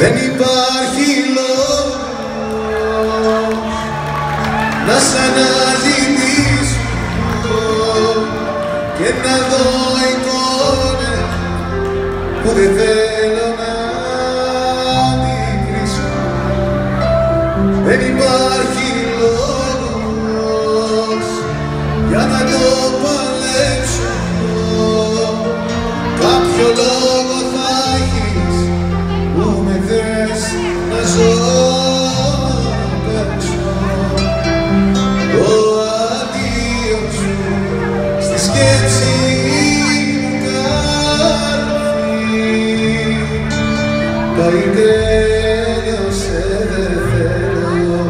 Δεν υπάρχει λόγος να σ' αναζητήσω και να δω εικόνες που δεν θέλω να αντικρίσω. Δεν υπάρχει να ζω παίξω το αντίο σου στη σκέψη μου καρφί πάει τέλειωσε δεν θέλω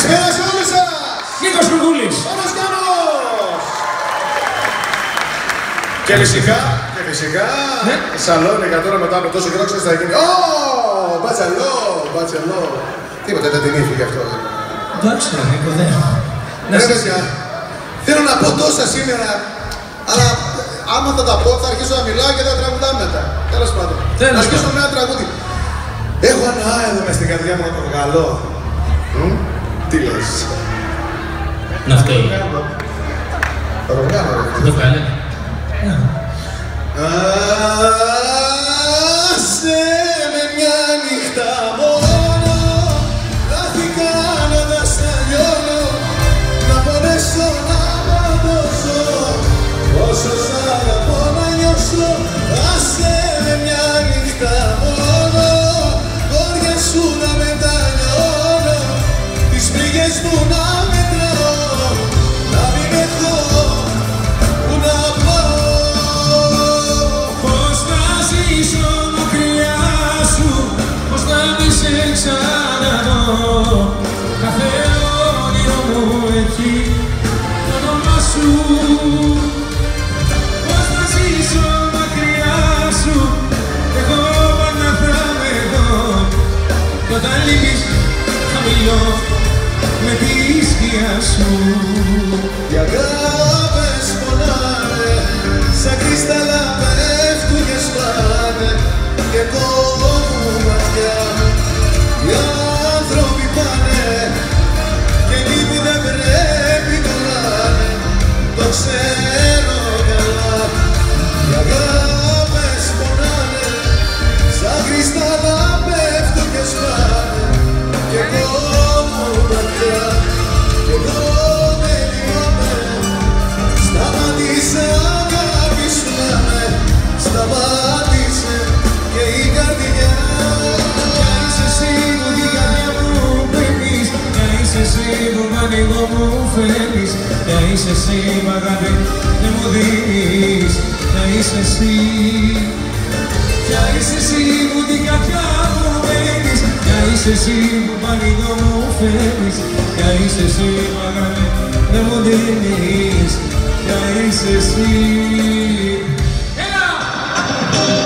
Καλησπέρα σε όλους σας! Νίκος Κουρδούλης! Πάνος Κάνος! Και φυσικά, και φυσικά, Ναι. σαλόνικα τώρα μετά από τόσο καιρό ξέρεις τι θα γίνει. Ω, μπατσελό, μπατσελό. Τίποτα, δεν την ήρθε γι' αυτό. Εντάξει, Νίκο, δεν. Να Ρε σε... παιδιά, θέλω να πω τόσα σήμερα, αλλά άμα θα τα πω θα αρχίσω να μιλάω και θα τραγουδάμε μετά. Τέλος πάντων. Τέλος να αρχίσω πάντων. με ένα τραγούδι. Έχω ένα άεδο μες στην καρδιά μου να το βγάλω. Μμ, Τι λες. Να φταίει. Θα το βγάλω. ρε. Το βγάλε. Άσε με μια νύχτα έχει το όνομά σου. Πώς να ζήσω μακριά σου Εγώ πάντα θα με δω Κι όταν λείπεις θα μιλώ με τη σκιά σου. Οι αγάπες πονάνε Σαν κρυσταλλά πέφτουν και σπάνε Και κόβουν θέλεις Να είσαι εσύ μ' αγάπη δεν μου δίνεις Να είσαι εσύ Να είσαι εσύ που την καρδιά μου μένεις Να είσαι εσύ που πανικό μου φέρνεις Να είσαι εσύ μ' δεν μου δίνεις Να είσαι εσύ Έλα!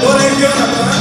Ωραία γιώνα τώρα!